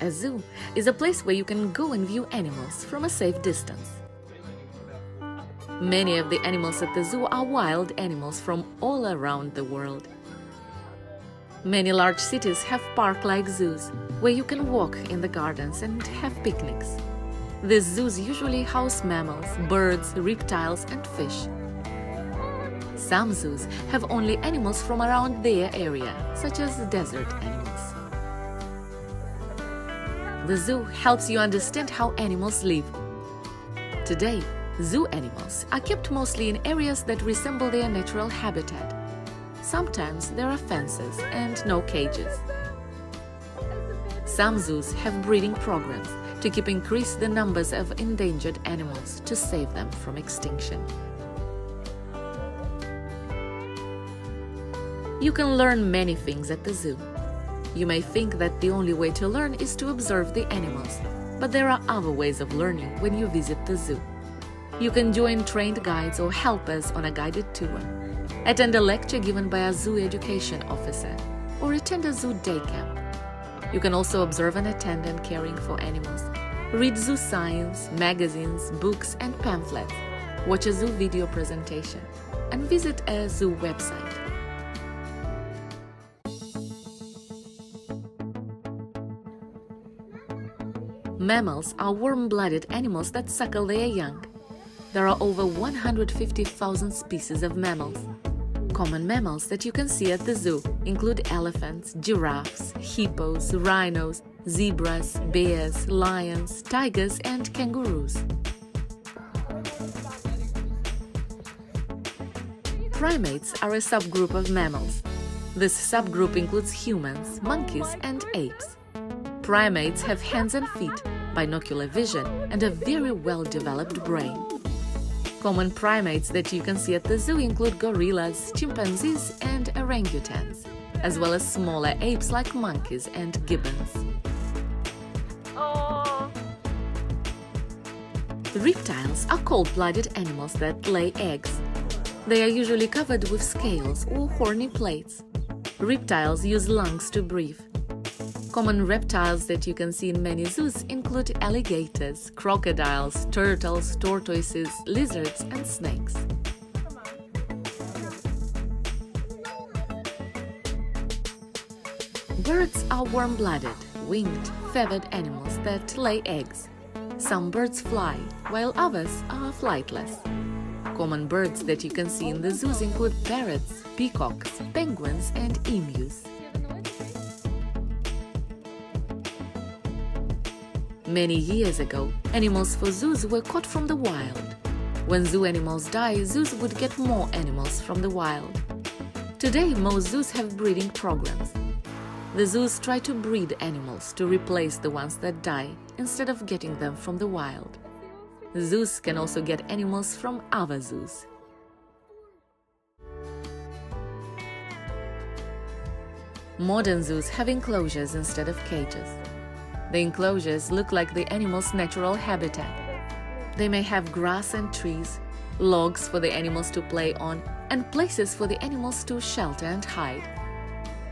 A zoo is a place where you can go and view animals from a safe distance. Many of the animals at the zoo are wild animals from all around the world. Many large cities have park-like zoos where you can walk in the gardens and have picnics. These zoos usually house mammals, birds, reptiles and fish. Some zoos have only animals from around their area, such as desert animals. The zoo helps you understand how animals live. Today, zoo animals are kept mostly in areas that resemble their natural habitat. Sometimes there are fences and no cages. Some zoos have breeding programs to keep increase the numbers of endangered animals to save them from extinction. You can learn many things at the zoo. You may think that the only way to learn is to observe the animals, but there are other ways of learning when you visit the zoo. You can join trained guides or helpers on a guided tour, attend a lecture given by a zoo education officer, or attend a zoo day camp. You can also observe an attendant caring for animals, read zoo science, magazines, books, and pamphlets, watch a zoo video presentation, and visit a zoo website. Mammals are warm-blooded animals that suckle their young. There are over 150,000 species of mammals. Common mammals that you can see at the zoo include elephants, giraffes, hippos, rhinos, zebras, bears, lions, tigers, and kangaroos. Primates are a subgroup of mammals. This subgroup includes humans, monkeys, and apes. Primates have hands and feet, binocular vision, and a very well-developed brain. Common primates that you can see at the zoo include gorillas, chimpanzees, and orangutans, as well as smaller apes like monkeys and gibbons. Reptiles are cold-blooded animals that lay eggs. They are usually covered with scales or horny plates. Reptiles use lungs to breathe. Common reptiles that you can see in many zoos include alligators, crocodiles, turtles, tortoises, lizards, and snakes. Birds are warm-blooded, winged, feathered animals that lay eggs. Some birds fly, while others are flightless. Common birds that you can see in the zoos include parrots, peacocks, penguins, and emus. Many years ago, animals for zoos were caught from the wild. When zoo animals die, zoos would get more animals from the wild. Today, most zoos have breeding programs. The zoos try to breed animals to replace the ones that die instead of getting them from the wild. Zoos can also get animals from other zoos. Modern zoos have enclosures instead of cages. The enclosures look like the animal's natural habitat. They may have grass and trees, logs for the animals to play on, and places for the animals to shelter and hide.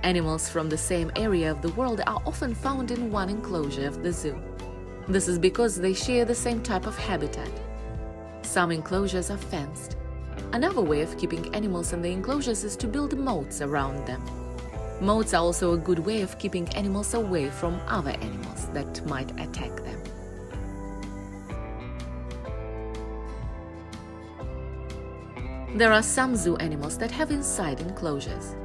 Animals from the same area of the world are often found in one enclosure of the zoo. This is because they share the same type of habitat. Some enclosures are fenced. Another way of keeping animals in the enclosures is to build moats around them. Moats are also a good way of keeping animals away from other animals that might attack them. There are some zoo animals that have inside enclosures.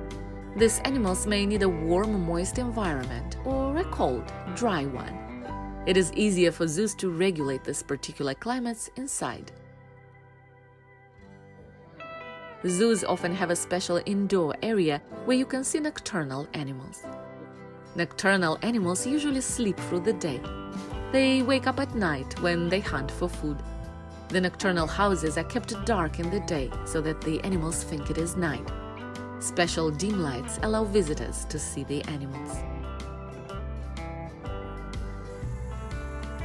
These animals may need a warm, moist environment or a cold, dry one. It is easier for zoos to regulate these particular climates inside. Zoos often have a special indoor area where you can see nocturnal animals. Nocturnal animals usually sleep through the day. They wake up at night when they hunt for food. The nocturnal houses are kept dark in the day so that the animals think it is night. Special dim lights allow visitors to see the animals.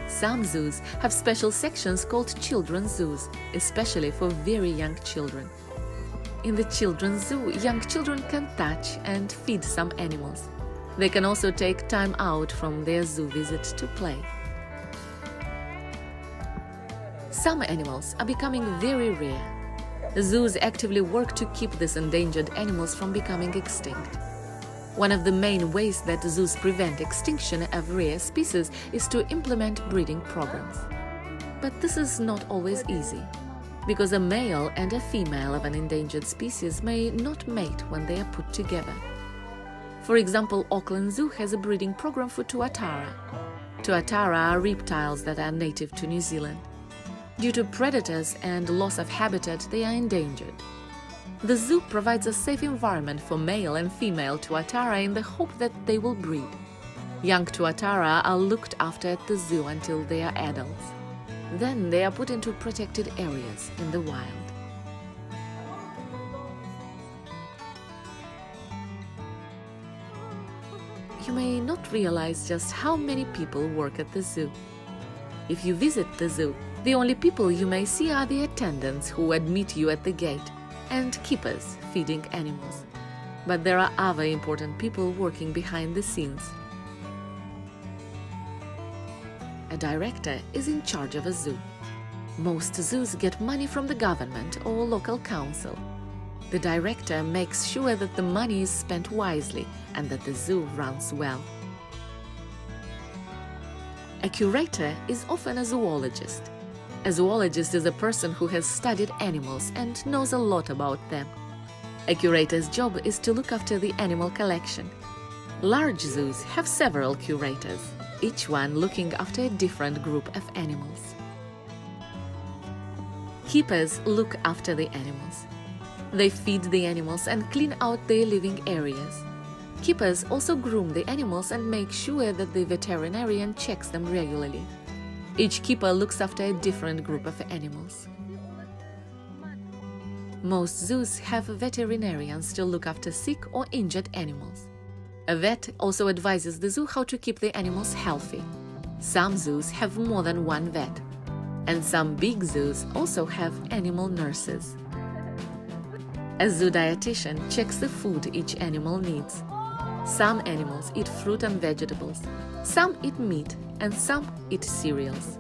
Some zoos have special sections called children's zoos, especially for very young children. In the children's zoo, young children can touch and feed some animals. They can also take time out from their zoo visit to play. Some animals are becoming very rare. Zoos actively work to keep these endangered animals from becoming extinct. One of the main ways that zoos prevent extinction of rare species is to implement breeding programs. But this is not always easy, because a male and a female of an endangered species may not mate when they are put together. For example, Auckland Zoo has a breeding program for tuatara. Tuatara are reptiles that are native to New Zealand. Due to predators and loss of habitat, they are endangered. The zoo provides a safe environment for male and female tuatara in the hope that they will breed. Young tuatara are looked after at the zoo until they are adults. Then they are put into protected areas in the wild. You may not realize just how many people work at the zoo. If you visit the zoo, the only people you may see are the attendants who admit you at the gate and keepers feeding animals. But there are other important people working behind the scenes. A director is in charge of a zoo. Most zoos get money from the government or local council. The director makes sure that the money is spent wisely and that the zoo runs well. A curator is often a zoologist. A zoologist is a person who has studied animals and knows a lot about them. A curator's job is to look after the animal collection. Large zoos have several curators, each one looking after a different group of animals. Keepers look after the animals. They feed the animals and clean out their living areas. Keepers also groom the animals and make sure that the veterinarian checks them regularly. Each keeper looks after a different group of animals. Most zoos have veterinarians to look after sick or injured animals. A vet also advises the zoo how to keep the animals healthy. Some zoos have more than one vet, and some big zoos also have animal nurses. A zoo dietitian checks the food each animal needs. Some animals eat fruit and vegetables, some eat meat, and some eat cereals.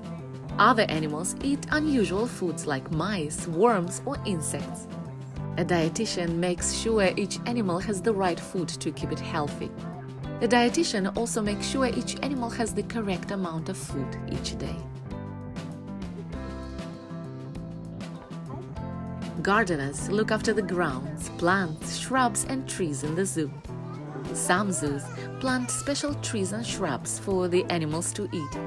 Other animals eat unusual foods like mice, worms, or insects. A dietitian makes sure each animal has the right food to keep it healthy. The dietitian also makes sure each animal has the correct amount of food each day. Gardeners look after the grounds, plants, shrubs, and trees in the zoo. Some zoos plant special trees and shrubs for the animals to eat.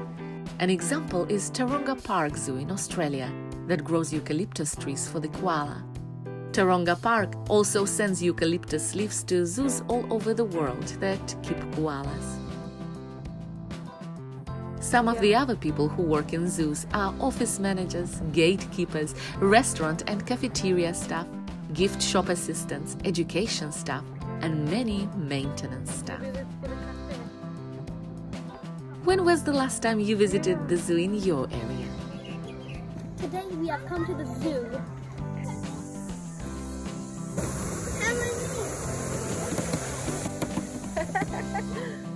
An example is Taronga Park Zoo in Australia that grows eucalyptus trees for the koala. Taronga Park also sends eucalyptus leaves to zoos all over the world that keep koalas. Some of the other people who work in zoos are office managers, gatekeepers, restaurant and cafeteria staff, gift shop assistants, education staff, and many maintenance staff. When was the last time you visited the zoo in your area? Today we have come to the zoo.